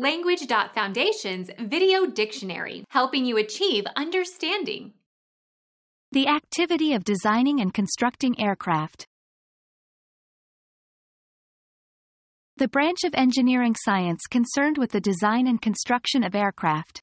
Language.Foundation's Video Dictionary, helping you achieve understanding. The activity of designing and constructing aircraft. The branch of engineering science concerned with the design and construction of aircraft.